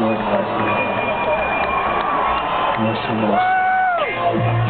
Ой, Вася. Ну, сынок.